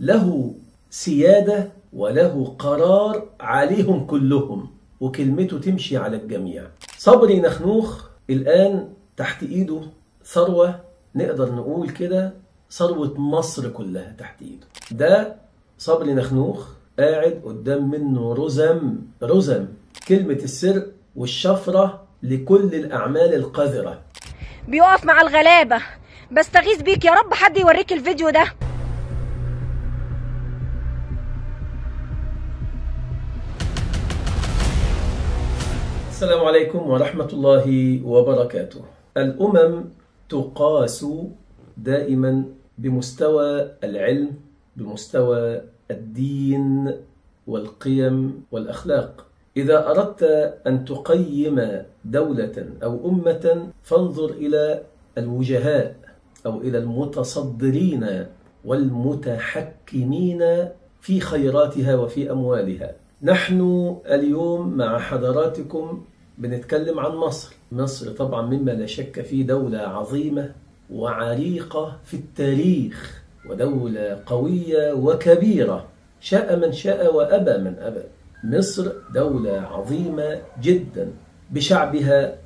له سيادة وله قرار عليهم كلهم وكلمته تمشي على الجميع. صبري نخنوخ الآن تحت إيده ثروة نقدر نقول كده ثروة مصر كلها تحت إيده. ده صبري نخنوخ قاعد قدام منه رزم رزم كلمة السر والشفرة لكل الأعمال القذرة. بيقف مع الغلابة. بستغيث بيك يا رب حد يوريك الفيديو ده. السلام عليكم ورحمة الله وبركاته. الأمم تقاس دائما بمستوى العلم بمستوى الدين والقيم والأخلاق. إذا أردت أن تقيم دولة أو أمة فانظر إلى الوجهاء أو إلى المتصدرين والمتحكمين في خيراتها وفي أموالها. نحن اليوم مع حضراتكم بنتكلم عن مصر. مصر طبعا مما لا شك فيه دولة عظيمة وعريقة في التاريخ ودولة قوية وكبيرة. شاء من شاء وأبى من أبى. مصر دولة عظيمة جدا بشعبها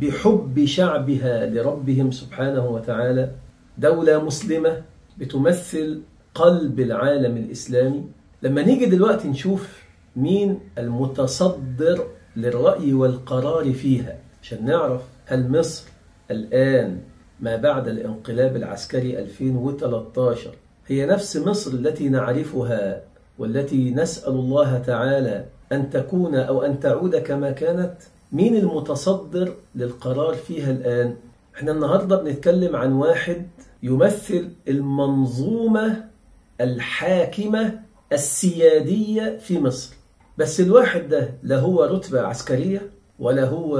بحب شعبها لربهم سبحانه وتعالى. دولة مسلمة بتمثل قلب العالم الإسلامي. لما نيجي دلوقتي نشوف مين المتصدر للرأي والقرار فيها عشان نعرف هل مصر الآن ما بعد الانقلاب العسكري 2013 هي نفس مصر التي نعرفها والتي نسأل الله تعالى أن تكون أو أن تعود كما كانت؟ مين المتصدر للقرار فيها الآن؟ إحنا النهاردة بنتكلم عن واحد يمثل المنظومة الحاكمة السيادية في مصر. بس الواحد ده لا هو رتبة عسكرية ولا هو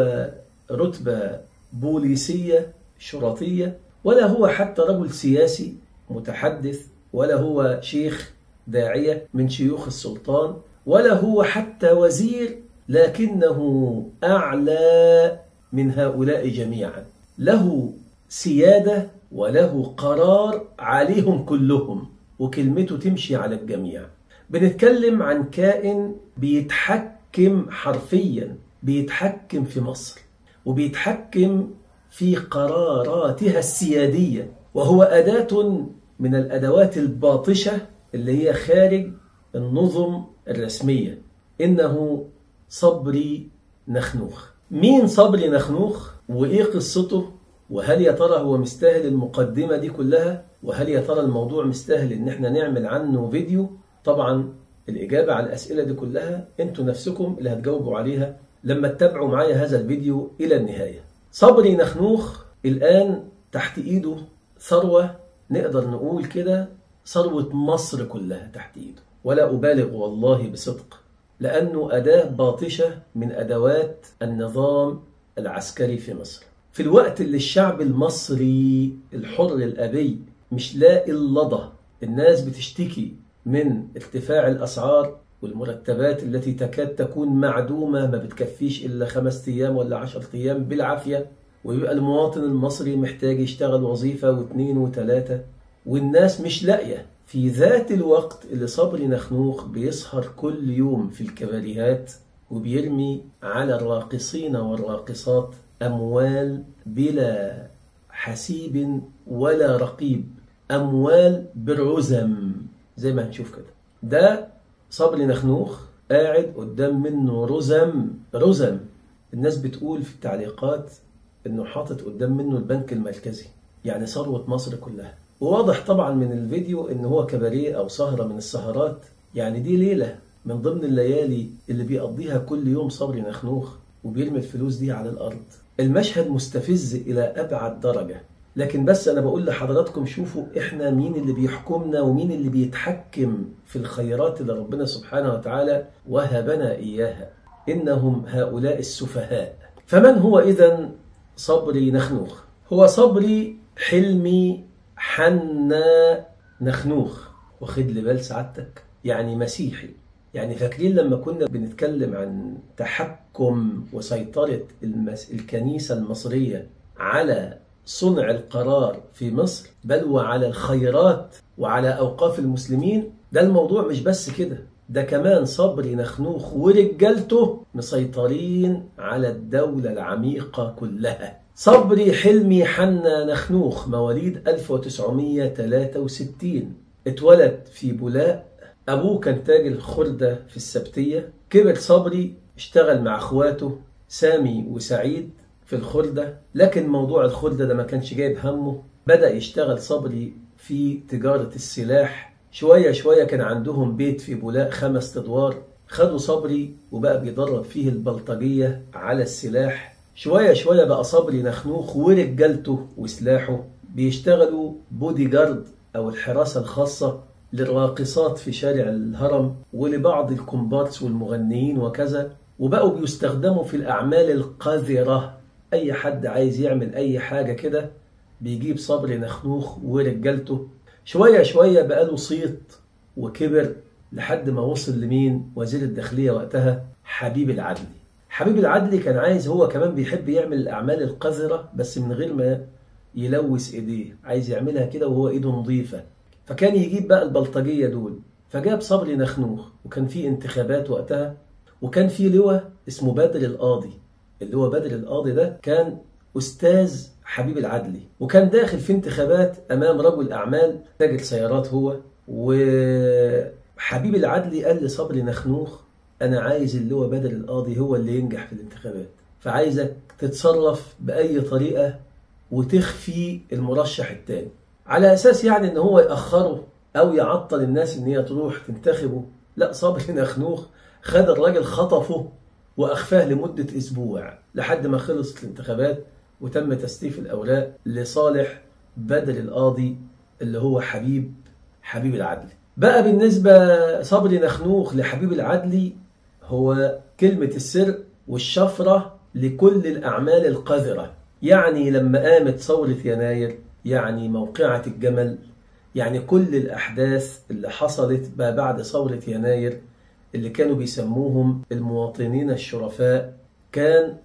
رتبة بوليسية شرطية ولا هو حتى رجل سياسي متحدث ولا هو شيخ داعية من شيوخ السلطان ولا هو حتى وزير لكنه أعلى من هؤلاء جميعا. له سيادة وله قرار عليهم كلهم وكلمته تمشي على الجميع. بنتكلم عن كائن بيتحكم حرفيا بيتحكم في مصر وبيتحكم في قراراتها السيادية وهو أداة من الأدوات الباطشة اللي هي خارج النظم الرسمية. إنه صبري نخنوخ. مين صبري نخنوخ؟ وإيه قصته؟ وهل يا ترى هو مستاهل المقدمة دي كلها؟ وهل يا ترى الموضوع مستاهل إن إحنا نعمل عنه فيديو؟ طبعا الإجابة على الأسئلة دي كلها أنتوا نفسكم اللي هتجاوبوا عليها لما تتابعوا معايا هذا الفيديو إلى النهاية. صبري نخنوخ الآن تحت إيده ثروة نقدر نقول كده ثروة مصر كلها تحت إيده. ولا أبالغ والله بصدق لأنه أداة باطشة من أدوات النظام العسكري في مصر. في الوقت اللي الشعب المصري الحر الأبي مش لاقي اللضى الناس بتشتكي من ارتفاع الأسعار والمرتبات التي تكاد تكون معدومة ما بتكفيش إلا خمس أيام ولا عشر أيام بالعافية. ويبقى المواطن المصري محتاج يشتغل وظيفة واثنين وثلاثة والناس مش لاقية. في ذات الوقت اللي صبري نخنوخ بيسهر كل يوم في الكباريهات وبيرمي على الراقصين والراقصات أموال بلا حسيب ولا رقيب أموال بالعزم زي ما هنشوف كده. ده صبري نخنوخ قاعد قدام منه رزم رزم. الناس بتقول في التعليقات إنه حاطط قدام منه البنك المركزي يعني ثروة مصر كلها. وواضح طبعا من الفيديو إن هو كباريه أو سهرة من السهرات يعني دي ليلة من ضمن الليالي اللي بيقضيها كل يوم صبري نخنوخ وبيرمي الفلوس دي على الأرض. المشهد مستفز إلى أبعد درجة. لكن بس أنا بقول لحضراتكم شوفوا إحنا مين اللي بيحكمنا ومين اللي بيتحكم في الخيرات اللي ربنا سبحانه وتعالى وهبنا إياها. إنهم هؤلاء السفهاء. فمن هو اذا صبري نخنوخ؟ هو صبري حلمي حنا نخنوخ. واخد لي بال سعادتك؟ يعني مسيحي. يعني فاكرين لما كنا بنتكلم عن تحكم وسيطرة. الكنيسة المصرية على صنع القرار في مصر بل وعلى الخيرات وعلى أوقاف المسلمين. ده الموضوع مش بس كده ده كمان صبري نخنوخ ورجالته مسيطرين على الدولة العميقة كلها. صبري حلمي حنا نخنوخ مواليد 1963 اتولد في بولاق أبوه كان تاجر خردة في السبتية. كبر صبري اشتغل مع أخواته سامي وسعيد. في الخردة لكن موضوع الخردة ده ما كانش جايب همه. بدأ يشتغل صبري في تجارة السلاح. شوية شوية كان عندهم بيت في بولاق خمس أدوار. خدوا صبري وبقى بيدرب فيه البلطجية على السلاح. شوية شوية بقى صبري نخنوخ ورجالته وسلاحه. بيشتغلوا بودي جارد أو الحراسة الخاصة للراقصات في شارع الهرم ولبعض الكومبارس والمغنيين وكذا. وبقوا بيستخدموا في الأعمال القذرة. أي حد عايز يعمل أي حاجة كده بيجيب صبري نخنوخ ورجالته. شوية شوية بقى له صيت وكبر لحد ما وصل لمين؟ وزير الداخلية وقتها حبيب العدلي حبيب العدلي كان عايز هو كمان بيحب يعمل الأعمال القذرة بس من غير ما يلوث إيديه. عايز يعملها كده وهو إيده نظيفة. فكان يجيب بقى البلطجية دول. فجاب صبري نخنوخ وكان في انتخابات وقتها وكان في لواء اسمه بدر القاضي. اللي هو بدر القاضي ده كان أستاذ حبيب العدلي وكان داخل في انتخابات أمام رجل أعمال تاجر سيارات هو وحبيب العدلي قال لصبري نخنوخ أنا عايز اللي هو بدر القاضي هو اللي ينجح في الانتخابات فعايزك تتصرف بأي طريقة وتخفي المرشح التاني على أساس يعني إن هو يأخره أو يعطل الناس إن هي تروح تنتخبه لا صبري نخنوخ خد الراجل خطفه وأخفاه لمدة أسبوع لحد ما خلصت الانتخابات وتم تستيف الأوراق لصالح بدر القاضي اللي هو حبيب حبيب العدلي بقى بالنسبة صبري نخنوخ لحبيب العدلي هو كلمة السر والشفرة لكل الأعمال القذرة. يعني لما قامت ثورة يناير يعني موقعة الجمل يعني كل الأحداث اللي حصلت ما بعد ثورة يناير اللي كانوا بيسموهم المواطنين الشرفاء كان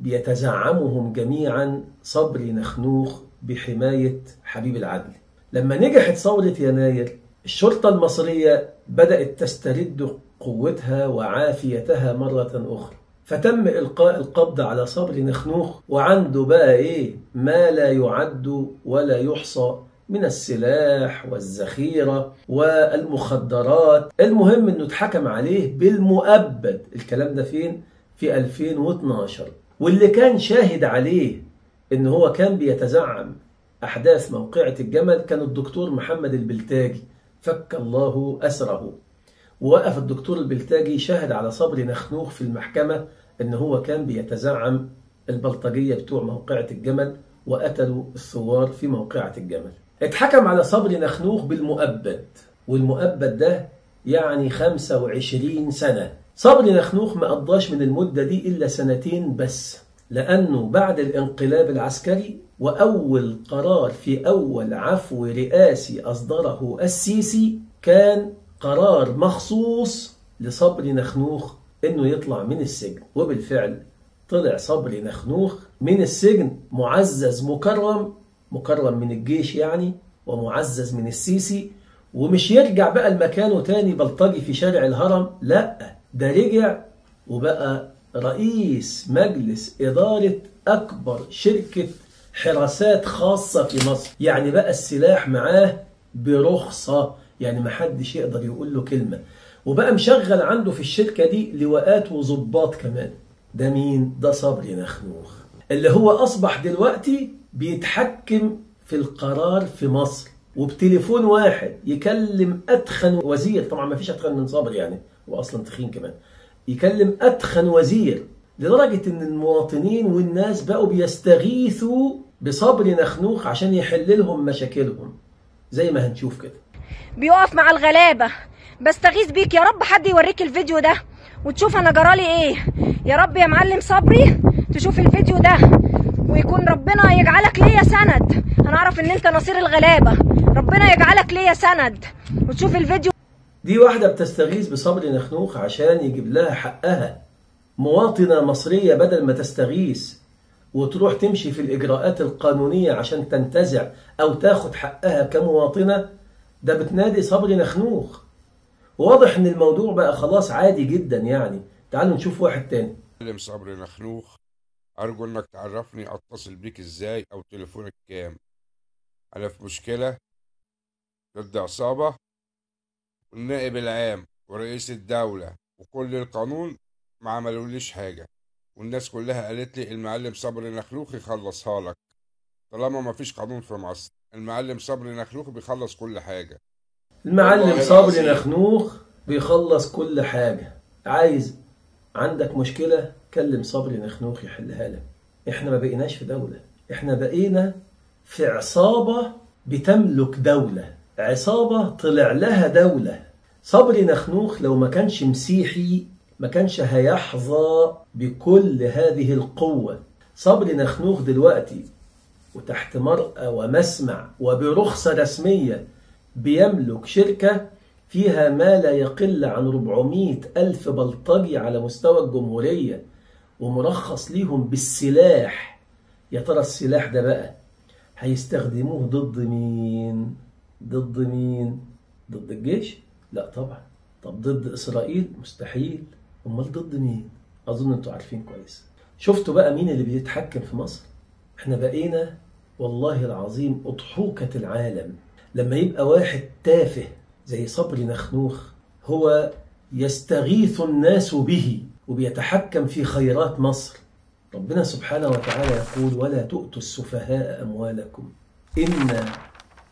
بيتزعمهم جميعا صبري نخنوخ بحماية حبيب العدل. لما نجحت ثورة يناير الشرطة المصرية بدأت تسترد قوتها وعافيتها مرة أخرى. فتم إلقاء القبض على صبري نخنوخ وعنده بقى إيه؟ ما لا يعد ولا يحصى من السلاح والذخيرة والمخدرات. المهم أنه اتحكم عليه بالمؤبد. الكلام ده فين؟ في 2012 واللي كان شاهد عليه إن هو كان بيتزعم أحداث موقعة الجمل كان الدكتور محمد البلتاجي. فك الله أسره. ووقف الدكتور البلتاجي شاهد على صبري نخنوخ في المحكمة إن هو كان بيتزعم البلطجية بتوع موقعة الجمل وقتلوا الثوار في موقعة الجمل. اتحكم على صبري نخنوخ بالمؤبد والمؤبد ده يعني 25 سنة. صبري نخنوخ ما قضاش من المدة دي إلا سنتين بس لأنه بعد الانقلاب العسكري وأول قرار في أول عفو رئاسي أصدره السيسي كان قرار مخصوص لصبري نخنوخ إنه يطلع من السجن. وبالفعل طلع صبري نخنوخ من السجن معزز مكرم مكرم من الجيش يعني ومعزز من السيسي. ومش يرجع بقى لمكانه تاني بلطجي في شارع الهرم لا ده رجع وبقى رئيس مجلس إدارة أكبر شركة حراسات خاصة في مصر. يعني بقى السلاح معاه برخصة يعني محدش يقدر يقول له كلمة. وبقى مشغل عنده في الشركة دي لواءات وظباط كمان. ده مين؟ ده صبري نخنوخ اللي هو أصبح دلوقتي بيتحكم في القرار في مصر وبتليفون واحد يكلم أتخن وزير طبعا ما فيش أتخن من صبري يعني واصلا تخين كمان يكلم أتخن وزير لدرجة إن المواطنين والناس بقوا بيستغيثوا بصبري نخنوخ عشان يحل لهم مشاكلهم زي ما هنشوف كده. بيقف مع الغلابة. بستغيث بيك يا رب حد يوريك الفيديو ده وتشوف أنا جرالي إيه. يا رب يا معلم صبري تشوف الفيديو ده. ويكون ربنا يجعلك ليا سند. أنا أعرف إن أنت نصير الغلابة. ربنا يجعلك ليا سند. وتشوف الفيديو. دي واحدة بتستغيث بصبري نخنوخ عشان يجيب لها حقها. مواطنة مصرية بدل ما تستغيث وتروح تمشي في الإجراءات القانونية عشان تنتزع أو تاخد حقها كمواطنة ده بتنادي صبري نخنوخ. واضح إن الموضوع بقى خلاص عادي جدا يعني. تعالوا نشوف واحد تاني. صبري نخنوخ. أرجو إنك تعرفني أتصل بيك إزاي أو تليفونك كام؟ أنا في مشكلة. ضد عصابة. والنائب العام ورئيس الدولة وكل القانون ما عملوليش حاجة. والناس كلها قالت لي المعلم صبري نخلوخ يخلصها لك. طالما ما فيش قانون في مصر المعلم صبري نخلوخ بيخلص كل حاجة. المعلم صبري. نخنوخ بيخلص كل حاجة. عايز عندك مشكلة؟ كلم صبري نخنوخ يحلها لك. إحنا ما بقيناش في دولة. إحنا بقينا في عصابة بتملك دولة. عصابة طلع لها دولة. صبري نخنوخ لو ما كانش مسيحي ما كانش هيحظى بكل هذه القوة. صبري نخنوخ دلوقتي وتحت مرأى ومسمع وبرخصة رسمية بيملك شركة فيها ما لا يقل عن 400 ألف بلطجي على مستوى الجمهورية. ومرخص ليهم بالسلاح يا ترى السلاح ده بقى هيستخدموه ضد مين؟ ضد مين؟ ضد الجيش؟ لا طبعا طب ضد إسرائيل؟ مستحيل أمال ضد مين؟ أظن أنتوا عارفين كويس شفتوا بقى مين اللي بيتحكم في مصر؟ إحنا بقينا والله العظيم أضحوكة العالم لما يبقى واحد تافه زي صبري نخنوخ هو يستغيث الناس به وبيتحكم في خيرات مصر. ربنا سبحانه وتعالى يقول ولا تؤتوا السفهاء أموالكم. إن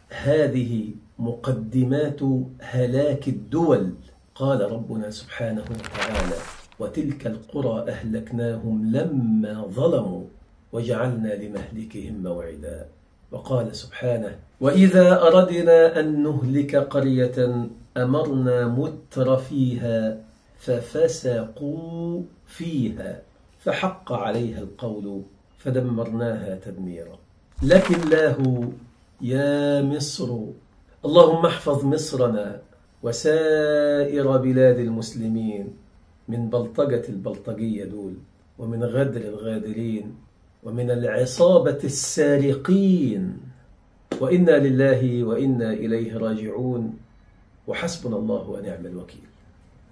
هذه مقدمات هلاك الدول. قال ربنا سبحانه وتعالى وتلك القرى أهلكناهم لما ظلموا وجعلنا لمهلكهم موعدا. وقال سبحانه وإذا أردنا أن نهلك قرية أمرنا متر فيها ففسقوا فيها فحق عليها القول فدمرناها تدميرا. لك الله يا مصر اللهم احفظ مصرنا وسائر بلاد المسلمين من بلطجة البلطجية دول ومن غدر الغادرين ومن العصابة السارقين. وإنا لله وإنا إليه راجعون. وحسبنا الله ونعم الوكيل.